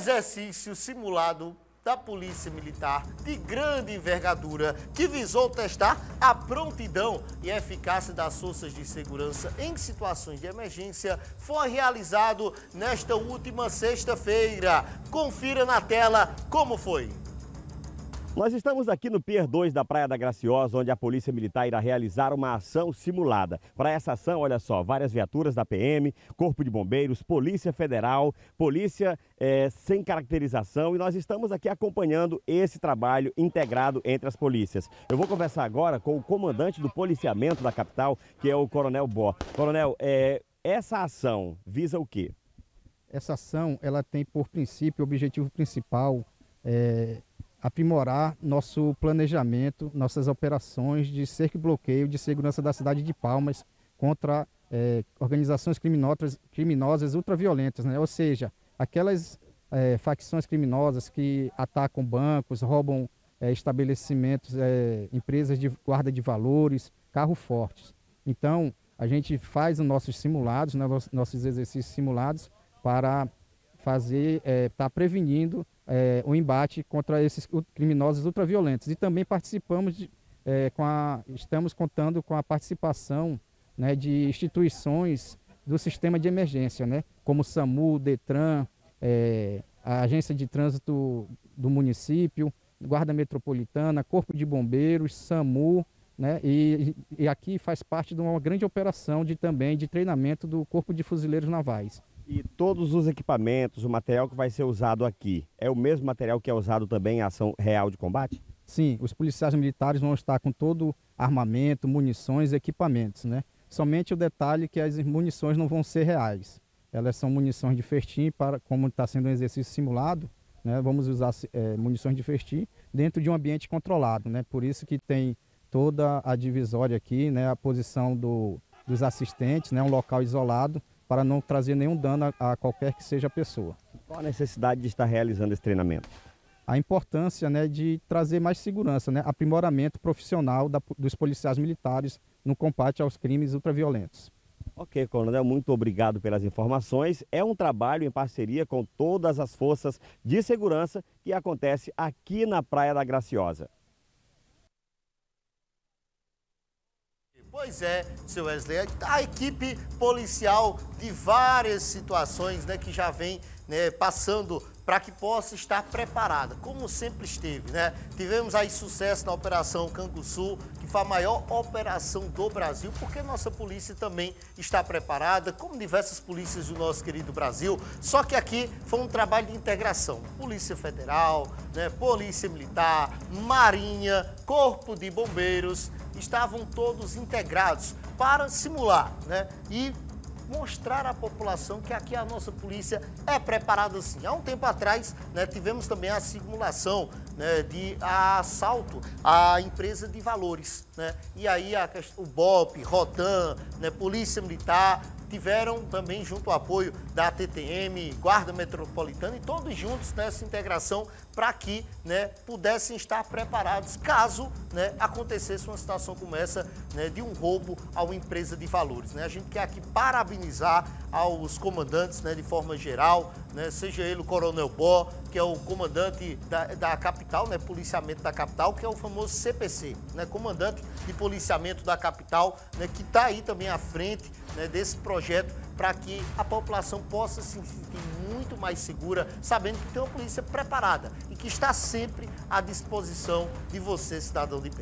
exercício simulado da Polícia Militar de grande envergadura que visou testar a prontidão e eficácia das forças de segurança em situações de emergência foi realizado nesta última sexta-feira. Confira na tela como foi. Nós estamos aqui no Pier 2 da Praia da Graciosa, onde a Polícia Militar irá realizar uma ação simulada. Para essa ação, olha só, várias viaturas da PM, Corpo de Bombeiros, Polícia Federal, Polícia é, sem caracterização e nós estamos aqui acompanhando esse trabalho integrado entre as polícias. Eu vou conversar agora com o comandante do policiamento da capital, que é o Coronel Bó. Coronel, é, essa ação visa o quê? Essa ação, ela tem por princípio, objetivo principal, é, aprimorar nosso planejamento, nossas operações de cerco e bloqueio de segurança da cidade de Palmas contra é, organizações criminosas, criminosas ultraviolentas, né? ou seja, aquelas é, facções criminosas que atacam bancos, roubam é, estabelecimentos, empresas de guarda de valores, carros fortes. Então, a gente faz os nossos simulados, né, nossos exercícios simulados para fazer, estar tá prevenindo é, o embate contra esses criminosos ultraviolentos. E também participamos, de, é, com a, estamos contando com a participação né, de instituições do sistema de emergência, né, como SAMU, DETRAN, é, a Agência de Trânsito do município, Guarda Metropolitana, Corpo de Bombeiros, SAMU, né, e, e aqui faz parte de uma grande operação de também de treinamento do Corpo de Fuzileiros Navais. E todos os equipamentos, o material que vai ser usado aqui, é o mesmo material que é usado também em ação real de combate? Sim, os policiais militares vão estar com todo armamento, munições e equipamentos, né? Somente o detalhe que as munições não vão ser reais. Elas são munições de festim, para, como está sendo um exercício simulado, né? vamos usar é, munições de festim dentro de um ambiente controlado. Né? Por isso que tem toda a divisória aqui, né? a posição do, dos assistentes, né? um local isolado, para não trazer nenhum dano a, a qualquer que seja a pessoa. Qual a necessidade de estar realizando esse treinamento? a importância né, de trazer mais segurança, né, aprimoramento profissional da, dos policiais militares no combate aos crimes ultraviolentos. Ok, Coronel, muito obrigado pelas informações. É um trabalho em parceria com todas as forças de segurança que acontece aqui na Praia da Graciosa. Pois é, seu Wesley, a equipe policial de várias situações né, que já vem né, passando para que possa estar preparada, como sempre esteve, né? Tivemos aí sucesso na Operação Canguçu, que foi a maior operação do Brasil, porque nossa polícia também está preparada, como diversas polícias do nosso querido Brasil, só que aqui foi um trabalho de integração. Polícia Federal, né, Polícia Militar, Marinha, Corpo de Bombeiros, estavam todos integrados para simular, né? E mostrar à população que aqui a nossa polícia é preparada sim. Há um tempo atrás, né, tivemos também a simulação né, de assalto à empresa de valores. Né? E aí a, o BOP, Rotan, né, Polícia Militar, tiveram também junto ao apoio da TTM, Guarda Metropolitana e todos juntos nessa integração para que né, pudessem estar preparados caso né, acontecesse uma situação como essa né, de um roubo a uma empresa de valores. Né? A gente quer aqui parabenizar aos comandantes né, de forma geral, né, seja ele o Coronel Bó, que é o comandante da, da capital, policiamento da capital, que é o famoso CPC, comandante de policiamento da capital, que está aí também à frente desse projeto para que a população possa se sentir muito mais segura, sabendo que tem uma polícia preparada e que está sempre à disposição de você, cidadão de bem.